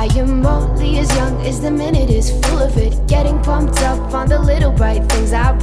I am only as young as the minute is full of it. Getting pumped up on the little bright things I.